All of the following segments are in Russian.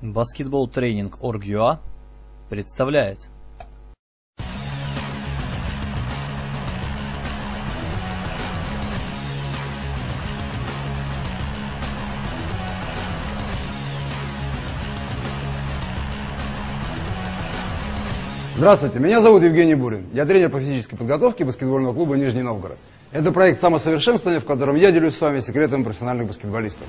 Баскетбол тренинг Орг.ua представляет Здравствуйте, меня зовут Евгений Бурин. Я тренер по физической подготовке баскетбольного клуба Нижний Новгород. Это проект самосовершенствования, в котором я делюсь с вами секретами профессиональных баскетболистов.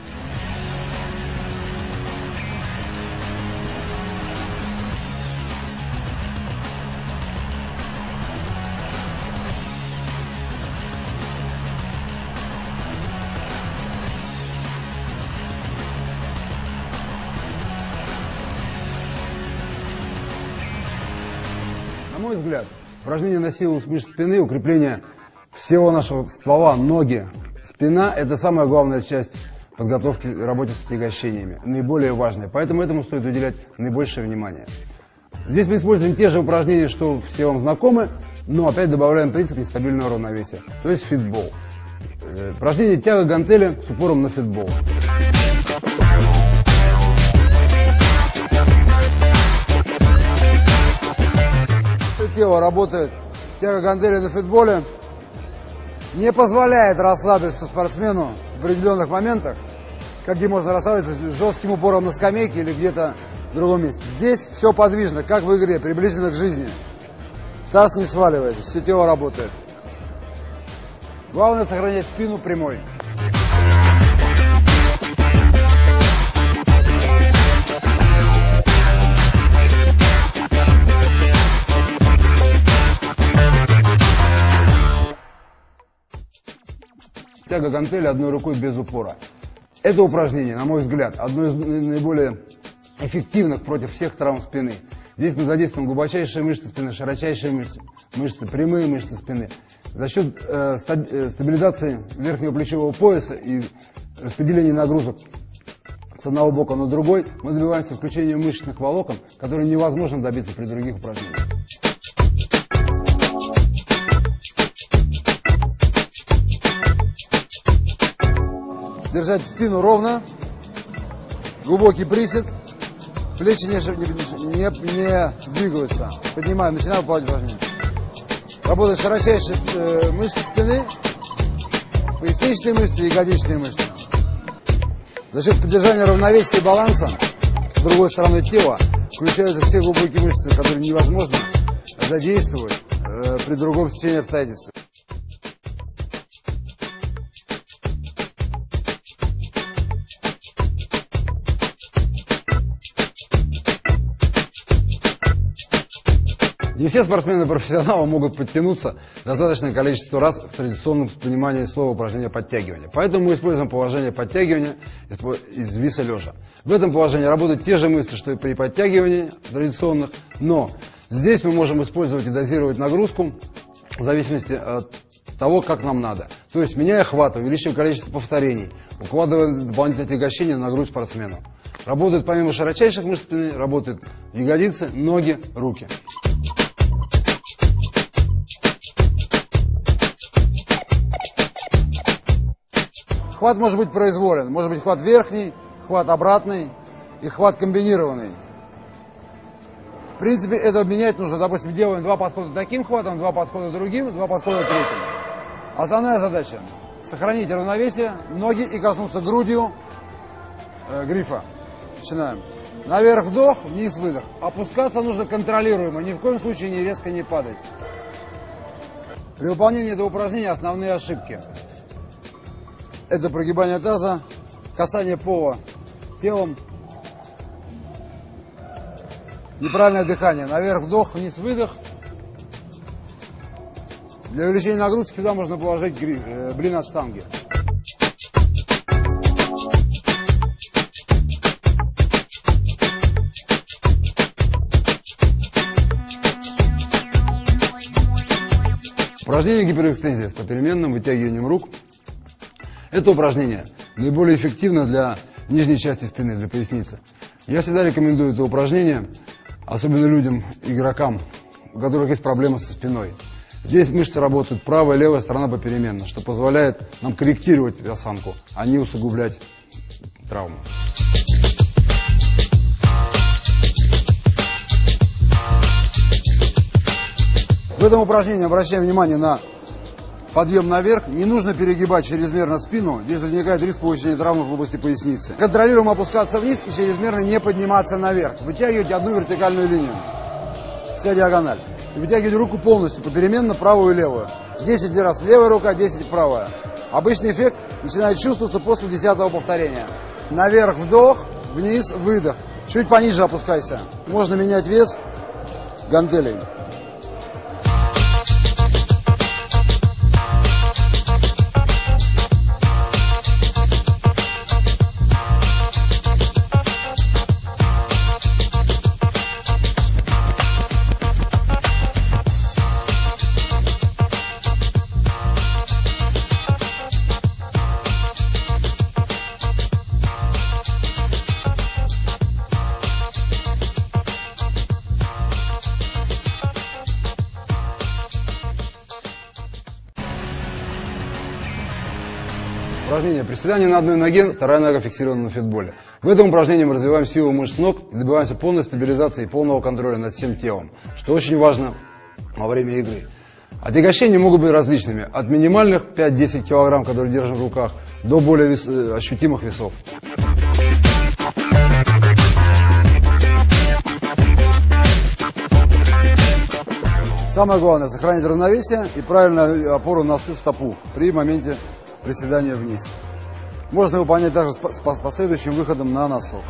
На мой взгляд, упражнение на силу мышц спины, укрепление всего нашего ствола, ноги, спина – это самая главная часть подготовки и работе с отягощениями, наиболее важная. Поэтому этому стоит уделять наибольшее внимание. Здесь мы используем те же упражнения, что все вам знакомы, но опять добавляем принцип нестабильного равновесия, то есть фитбол. Э, Упражнение тяга гантели с упором на фитбол. Тело работает, тяга гантели на фитболе не позволяет расслабиться спортсмену в определенных моментах, как можно расслабиться жестким упором на скамейке или где-то в другом месте. Здесь все подвижно, как в игре, приблизительно к жизни. Таз не сваливается, все тело работает. Главное сохранять спину прямой. Тяга гантели одной рукой без упора. Это упражнение, на мой взгляд, одно из наиболее эффективных против всех травм спины. Здесь мы задействуем глубочайшие мышцы спины, широчайшие мышцы, мышцы прямые мышцы спины. За счет э, э, стабилизации верхнего плечевого пояса и распределения нагрузок с одного бока на другой, мы добиваемся включения мышечных волокон, которые невозможно добиться при других упражнениях. Держать спину ровно, глубокий присед, плечи не, не, не- двигаются. Поднимаем, начинаем выполнять упражнение. Работают широчайшие э, мышцы спины, поясничные мышцы, ягодичные мышцы. За счет поддержания равновесия и баланса с другой стороной тела включаются все глубокие мышцы, которые невозможно задействовать э, при другом течении обстоятельств. Не все спортсмены-профессионалы могут подтянуться достаточное количество раз в традиционном понимании слова упражнения подтягивания. Поэтому мы используем положение подтягивания из- виса лежа. В этом положении работают те же мысли, что и при подтягивании традиционных, но здесь мы можем использовать и дозировать нагрузку в зависимости от того, как нам надо. То есть меняя хват, увеличивая количество повторений, укладывая дополнительное отягощение на грудь спортсмену. Работают помимо широчайших мышц спины, работают ягодицы, ноги, руки. Хват может быть произволен. Может быть хват верхний, хват обратный и хват комбинированный. В принципе, это менять нужно. Допустим, делаем два подхода таким хватом, два подхода другим, два подхода третьим. Основная задача – сохранить равновесие, ноги и коснуться грудью э, грифа. Начинаем. Наверх вдох, вниз выдох. Опускаться нужно контролируемо, ни в коем случае не резко не падать. При выполнении этого упражнения основные ошибки. Это прогибание таза, касание пола телом, неправильное дыхание. Наверх вдох, вниз выдох. Для увеличения нагрузки сюда можно положить э, блин от штанги. Упражнение гиперэкстензия с попеременным вытягиванием рук это упражнение наиболее эффективно для нижней части спины, для поясницы. Я всегда рекомендую это упражнение, особенно людям, игрокам, у которых есть проблемы со спиной. Здесь мышцы работают правая и левая сторона попеременно, что позволяет нам корректировать осанку, а не усугублять травму. В этом упражнении обращаем внимание на подъем наверх. Не нужно перегибать чрезмерно спину. Здесь возникает риск получения травмы в области поясницы. Контролируем опускаться вниз и чрезмерно не подниматься наверх. Вытягивайте одну вертикальную линию. Вся диагональ. И вытягивайте руку полностью, попеременно правую и левую. 10 раз левая рука, 10 правая. Обычный эффект начинает чувствоваться после 10 повторения. Наверх вдох, вниз выдох. Чуть пониже опускайся. Можно менять вес гантелей. Упражнение. Приседание на одной ноге, вторая нога фиксирована на фитболе. В этом упражнении мы развиваем силу мышц ног и добиваемся полной стабилизации и полного контроля над всем телом, что очень важно во время игры. Отягощения могут быть различными, от минимальных 5-10 кг, которые держим в руках, до более вес, э, ощутимых весов. Самое главное сохранить равновесие и правильную опору на всю стопу при моменте приседания вниз. Можно выполнять также с последующим выходом на носок.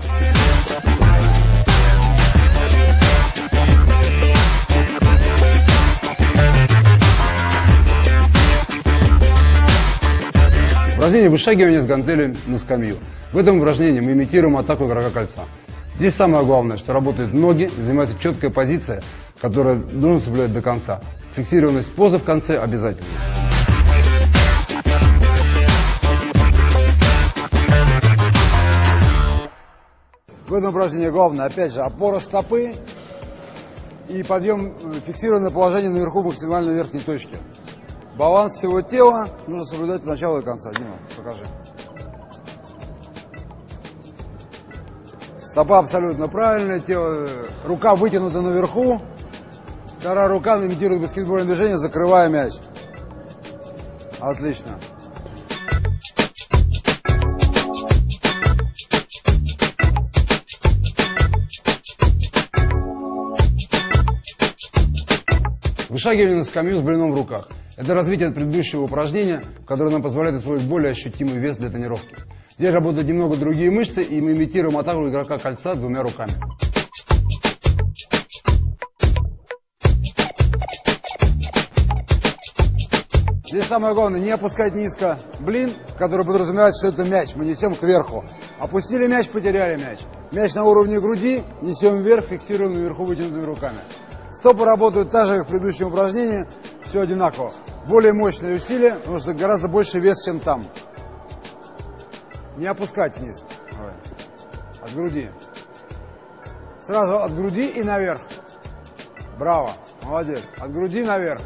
Упражнение вышагивания с гантелем на скамью. В этом упражнении мы имитируем атаку игрока кольца. Здесь самое главное, что работают ноги, занимается четкая позиция, которая нужно соблюдать до конца. Фиксированность позы в конце обязательно. В этом упражнении главное, опять же, опора стопы и подъем, э, фиксированное положение наверху максимально верхней точки. Баланс всего тела нужно соблюдать от начала до конца. Дима, покажи. Стопа абсолютно правильная, тело, рука вытянута наверху, вторая рука имитирует баскетбольное движение, закрывая мяч. Отлично. Вышагивание на скамью с блином в руках. Это развитие предыдущего упражнения, которое нам позволяет использовать более ощутимый вес для тренировки. Здесь работают немного другие мышцы, и мы имитируем атаку игрока кольца двумя руками. Здесь самое главное, не опускать низко блин, который подразумевает, что это мяч. Мы несем кверху. Опустили мяч, потеряли мяч. Мяч на уровне груди, несем вверх, фиксируем наверху вытянутыми руками. Стопы работают так же, как в предыдущем упражнении. Все одинаково. Более мощные усилия, потому что гораздо больше вес, чем там. Не опускать вниз. Давай. От груди. Сразу от груди и наверх. Браво. Молодец. От груди наверх.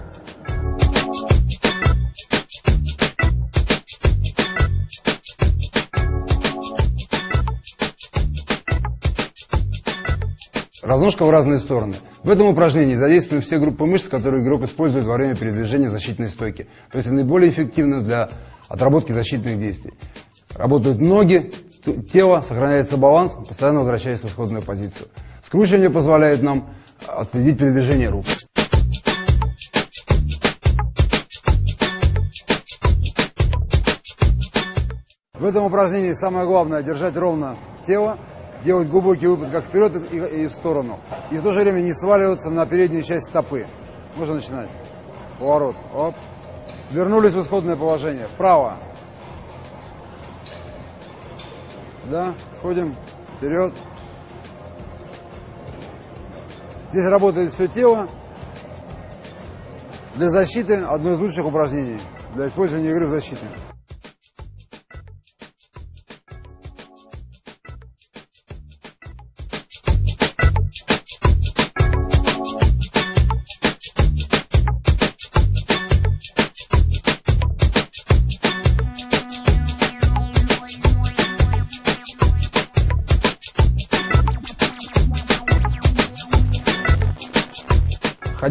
Разножка в разные стороны. В этом упражнении задействуем все группы мышц, которые игрок использует во время передвижения защитной стойке. То есть наиболее эффективно для отработки защитных действий. Работают ноги, тело, сохраняется баланс, постоянно возвращаясь в исходную позицию. Скручивание позволяет нам отследить передвижение рук. В этом упражнении самое главное держать ровно тело, делать глубокий выпад как вперед и, и в сторону. И в то же время не сваливаться на переднюю часть стопы. Можно начинать. Поворот. Оп. Вернулись в исходное положение. Вправо. Да, сходим вперед. Здесь работает все тело. Для защиты одно из лучших упражнений. Для использования игры в защите.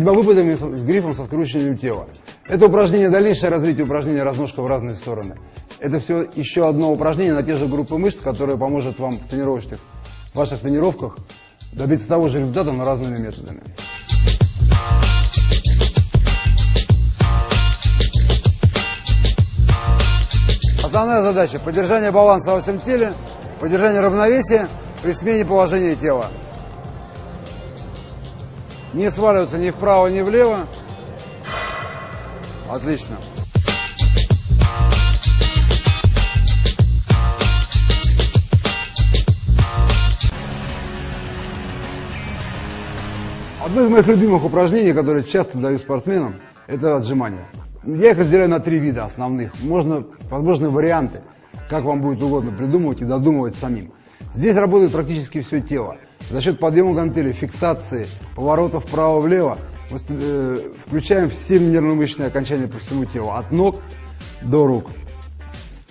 Ходьба выпадами с грифом со скручиванием тела. Это упражнение, дальнейшее развитие упражнения разножка в разные стороны. Это все еще одно упражнение на те же группы мышц, которое поможет вам в тренировочных, в ваших тренировках добиться того же результата, но разными методами. Основная задача – поддержание баланса во всем теле, поддержание равновесия при смене положения тела. Не сваливаться ни вправо, ни влево. Отлично. Одно из моих любимых упражнений, которые часто даю спортсменам, это отжимания. Я их разделяю на три вида основных. Можно, возможны варианты, как вам будет угодно придумывать и додумывать самим. Здесь работает практически все тело. За счет подъема гантели, фиксации, поворотов вправо-влево мы э, включаем все нервно-мышечные окончания по всему телу, от ног до рук.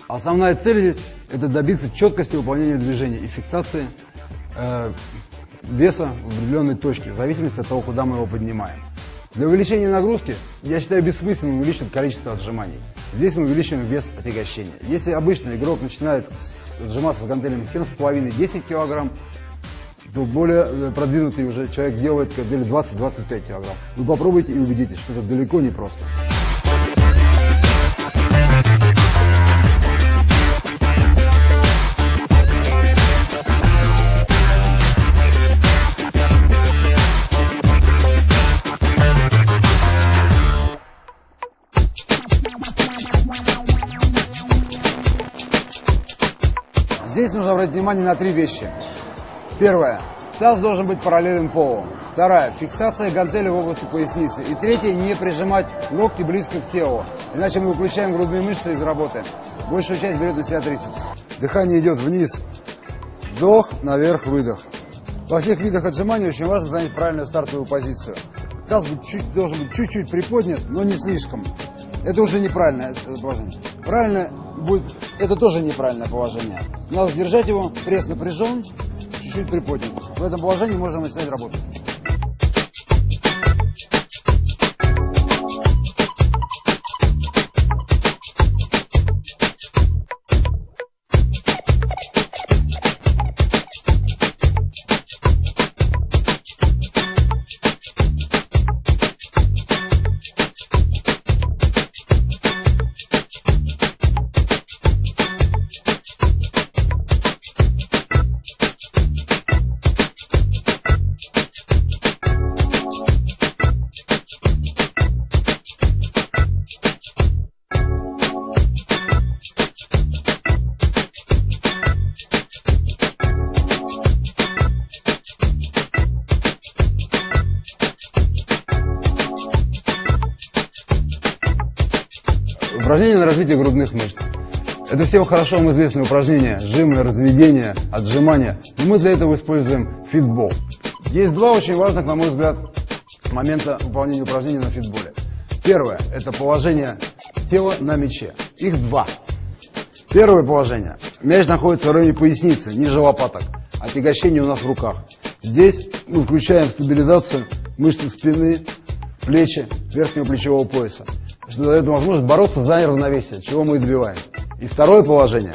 Основная цель здесь – это добиться четкости выполнения движения и фиксации э, веса в определенной точке, в зависимости от того, куда мы его поднимаем. Для увеличения нагрузки, я считаю бессмысленным увеличивать количество отжиманий. Здесь мы увеличиваем вес отягощения. Если обычно игрок начинает отжиматься с гантелями 7,5-10 кг, то более э, продвинутый уже человек делает гантели 20-25 кг. Вы попробуйте и убедитесь, что это далеко не просто. Здесь нужно обратить внимание на три вещи. Первое. Таз должен быть параллелен полу. Вторая. Фиксация гантели в области поясницы. И третье. Не прижимать локти близко к телу. Иначе мы выключаем грудные мышцы из работы. Большую часть берет на себя трицепс. Дыхание идет вниз. Вдох, наверх, выдох. Во всех видах отжиманий очень важно занять правильную стартовую позицию. Таз чуть, должен быть чуть-чуть приподнят, но не слишком. Это уже неправильное положение. Правильно будет, это тоже неправильное положение. Надо держать его, пресс напряжен, чуть-чуть приподнят. В этом положении можно начинать работать. Всем хорошо вам известные упражнения, жимы, разведения, отжимания. Но мы для этого используем фитбол. Есть два очень важных, на мой взгляд, момента выполнения упражнений на фитболе. Первое – это положение тела на мяче. Их два. Первое положение. Мяч находится в районе поясницы, ниже лопаток. Отягощение у нас в руках. Здесь мы включаем стабилизацию мышцы спины, плечи, верхнего плечевого пояса что дает возможность бороться за равновесие, чего мы и добиваемся. И второе положение,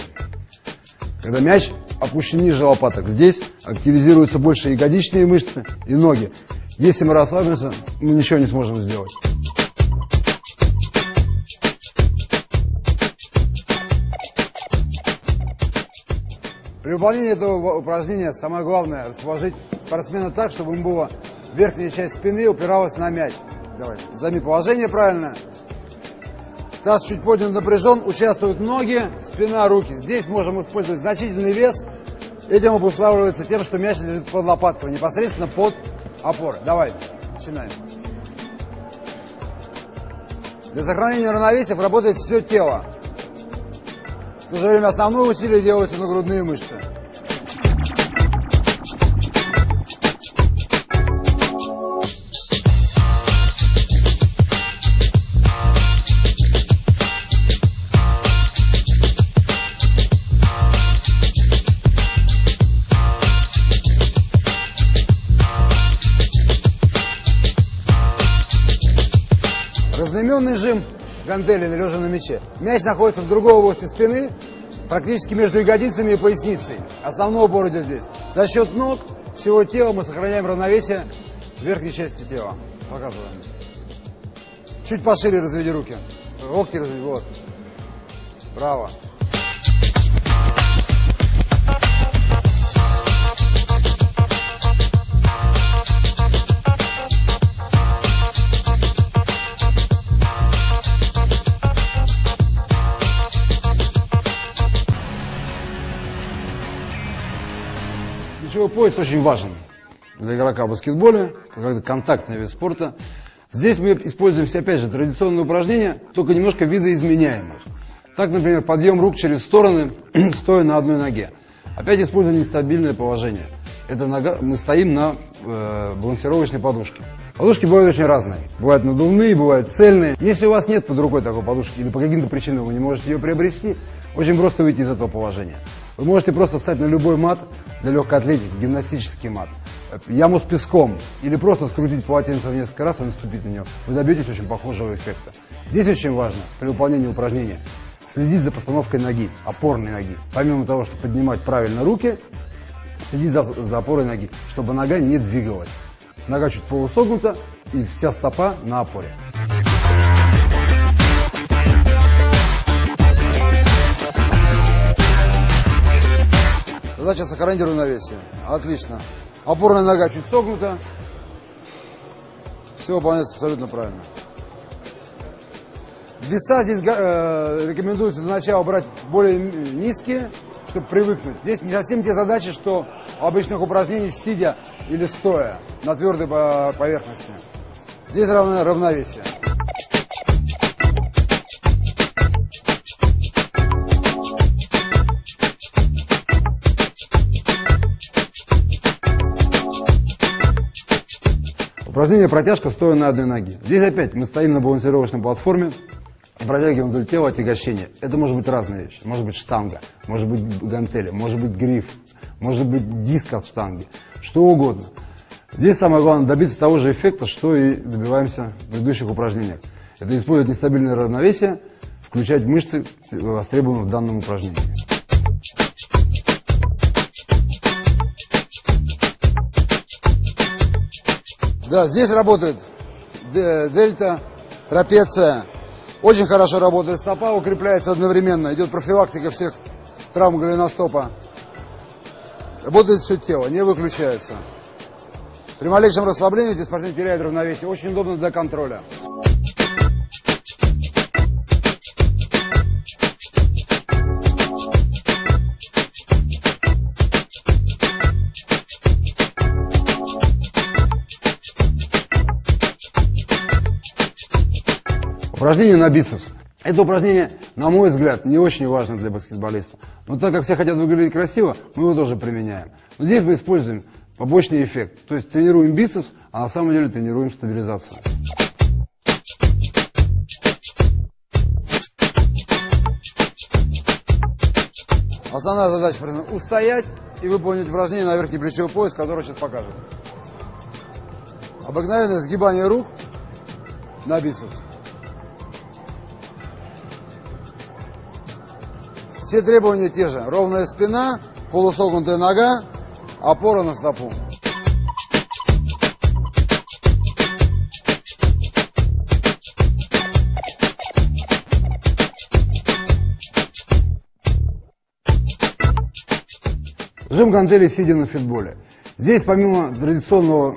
когда мяч опущен ниже лопаток. Здесь активизируются больше ягодичные мышцы и ноги. Если мы расслабимся, мы ничего не сможем сделать. При выполнении этого упражнения самое главное расположить спортсмена так, чтобы ему была верхняя часть спины упиралась на мяч. Давай, займи положение правильно. Таз чуть поднят, напряжен, участвуют ноги, спина, руки. Здесь можем использовать значительный вес. Этим обуславливается тем, что мяч лежит под лопаткой, непосредственно под опорой. Давай, начинаем. Для сохранения равновесия работает все тело. В то же время основное усилие делается на грудные мышцы. Одноименный жим гантели лежа на мяче. Мяч находится в другой области спины, практически между ягодицами и поясницей. Основной упор идет здесь. За счет ног, всего тела мы сохраняем равновесие верхней части тела. Показываем. Чуть пошире разведи руки. Локти разведи, вот. Браво. Ключевой пояс очень важен для игрока в баскетболе, как контактный вид спорта. Здесь мы используем все, опять же, традиционные упражнения, только немножко видоизменяем их. Так, например, подъем рук через стороны, стоя на одной ноге. Опять используем нестабильное положение. Это нога, мы стоим на э, балансировочной подушке. Подушки бывают очень разные. Бывают надувные, бывают цельные. Если у вас нет под рукой такой подушки или по каким-то причинам вы не можете ее приобрести, очень просто выйти из этого положения. Вы можете просто встать на любой мат для легкой атлетики, гимнастический мат, яму с песком или просто скрутить полотенце в несколько раз и наступить на него. Вы добьетесь очень похожего эффекта. Здесь очень важно при выполнении упражнения следить за постановкой ноги, опорной ноги. Помимо того, чтобы поднимать правильно руки, следить за, за опорой ноги, чтобы нога не двигалась. Нога чуть полусогнута и вся стопа на опоре. Задача сохранить равновесие. Отлично. Опорная нога чуть согнута. Все выполняется абсолютно правильно. Веса здесь э, рекомендуется для начала брать более низкие, чтобы привыкнуть. Здесь не совсем те задачи, что обычных упражнений сидя или стоя на твердой поверхности. Здесь равное равновесие. Упражнение протяжка стоя на одной ноге. Здесь опять мы стоим на балансировочной платформе протягиваем вдоль тела отягощение. Это может быть разные вещи. Может быть штанга, может быть гантели, может быть гриф, может быть диск от штанги. Что угодно. Здесь самое главное добиться того же эффекта, что и добиваемся в предыдущих упражнениях. Это использовать нестабильное равновесие, включать мышцы, востребованные в данном упражнении. Да, здесь работает дельта, трапеция. Очень хорошо работает стопа, укрепляется одновременно. Идет профилактика всех травм голеностопа. Работает все тело, не выключается. При малейшем расслаблении спортсмен теряет равновесие. Очень удобно для контроля. Упражнение на бицепс. Это упражнение, на мой взгляд, не очень важно для баскетболиста. Но так как все хотят выглядеть красиво, мы его тоже применяем. Но здесь мы используем побочный эффект. То есть тренируем бицепс, а на самом деле тренируем стабилизацию. Основная задача – устоять и выполнить упражнение на верхний плечевой пояс, которое сейчас покажет. Обыкновенное сгибание рук на бицепс. Все требования те же. Ровная спина, полусогнутая нога, опора на стопу. Жим гантели сидя на фитболе. Здесь помимо традиционного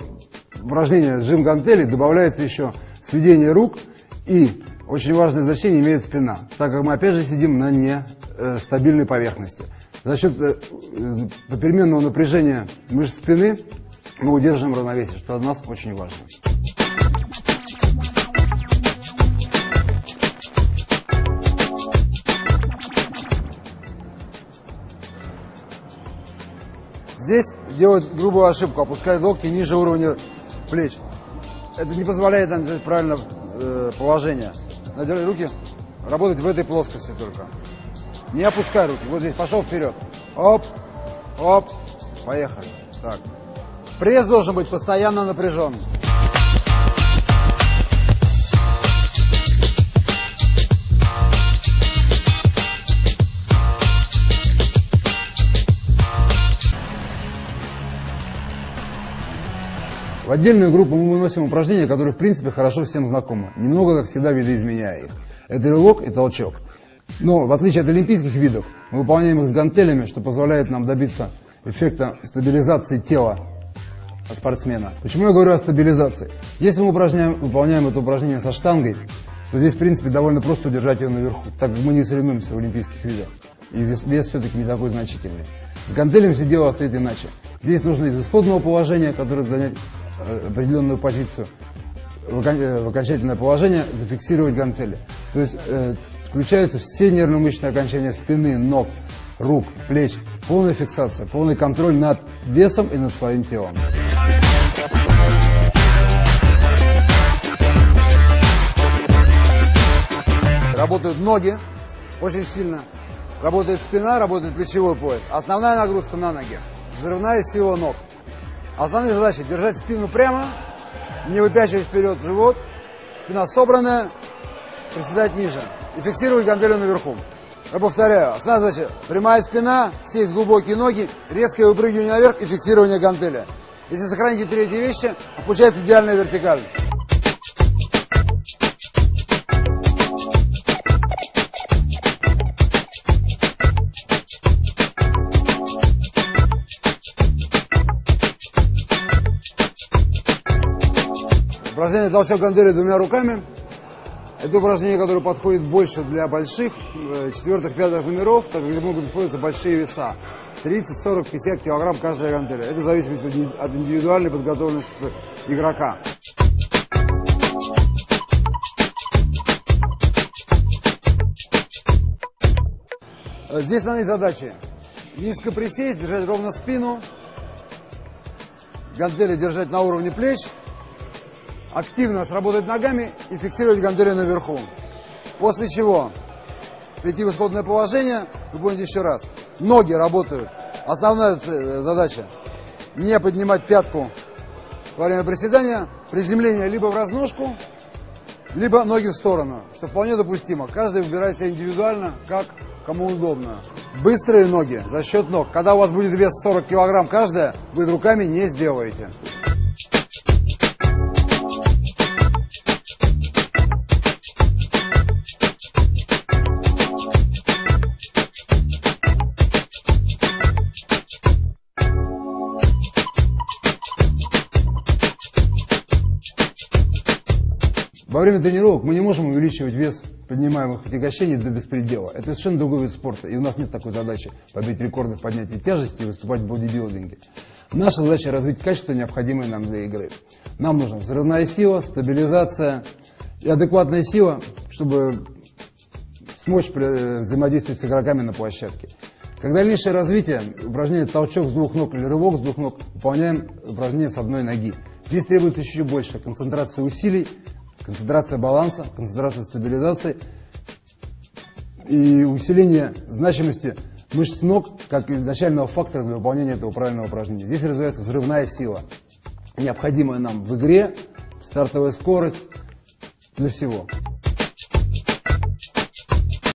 упражнения жим гантели добавляется еще сведение рук и очень важное значение имеет спина, так как мы опять же сидим на не Э, поверхности. За счет э, попеременного напряжения мышц спины мы удерживаем равновесие, что для нас очень важно. Здесь делают грубую ошибку, опускают локти ниже уровня плеч. Это не позволяет нам сделать правильное э, положение. Надо руки работать в этой плоскости только. Не опускай руки. Вот здесь пошел вперед. Оп, оп, поехали. Так. Пресс должен быть постоянно напряжен. В отдельную группу мы выносим упражнения, которые в принципе хорошо всем знакомы, немного, как всегда, видоизменяя их. Это рывок и толчок. Но, в отличие от олимпийских видов, мы выполняем их с гантелями, что позволяет нам добиться эффекта стабилизации тела спортсмена. Почему я говорю о стабилизации? Если мы упражняем, выполняем это упражнение со штангой, то здесь, в принципе, довольно просто удержать ее наверху, так как мы не соревнуемся в олимпийских видах. И вес, вес все-таки не такой значительный. С гантелями все дело стоит иначе. Здесь нужно из исходного положения, которое занять определенную позицию, э, в окончательное положение зафиксировать гантели. То есть э, включаются все нервно-мышечные окончания спины, ног, рук, плеч. Полная фиксация, полный контроль над весом и над своим телом. Работают ноги очень сильно. Работает спина, работает плечевой пояс. Основная нагрузка на ноги. Взрывная сила ног. Основные задачи держать спину прямо, не выпячивать вперед живот, спина собранная, приседать ниже и фиксировать гантелю наверху. Я повторяю, основная задача прямая спина, сесть глубокие ноги, резкое выпрыгивание наверх и фиксирование гантеля. Если сохраните три эти вещи, получается идеальная вертикаль. Упражнение толчок гантели двумя руками. Это упражнение, которое подходит больше для больших, э, четвертых, пятых номеров, так как могут использоваться большие веса. 30, 40, 50 килограмм каждая гантеля. Это зависит от индивидуальной подготовленности игрока. Э, здесь основные задачи. Низко присесть, держать ровно спину. Гантели держать на уровне плеч активно сработать ногами и фиксировать гантели наверху. После чего прийти в исходное положение, вы еще раз, ноги работают. Основная задача не поднимать пятку во время приседания, приземление либо в разножку, либо ноги в сторону, что вполне допустимо. Каждый выбирает себя индивидуально, как кому удобно. Быстрые ноги за счет ног. Когда у вас будет вес 40 килограмм каждая, вы руками не сделаете. Во время тренировок мы не можем увеличивать вес поднимаемых отягощений до беспредела. Это совершенно другой вид спорта, и у нас нет такой задачи побить рекорды в поднятии тяжести и выступать в бодибилдинге. Наша задача развить качество, необходимое нам для игры. Нам нужна взрывная сила, стабилизация и адекватная сила, чтобы смочь взаимодействовать с игроками на площадке. Как дальнейшее развитие, упражнение толчок с двух ног или рывок с двух ног, выполняем упражнение с одной ноги. Здесь требуется еще больше концентрации усилий, концентрация баланса, концентрация стабилизации и усиление значимости мышц ног как изначального фактора для выполнения этого правильного упражнения. Здесь развивается взрывная сила, необходимая нам в игре, стартовая скорость для всего.